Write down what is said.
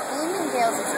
is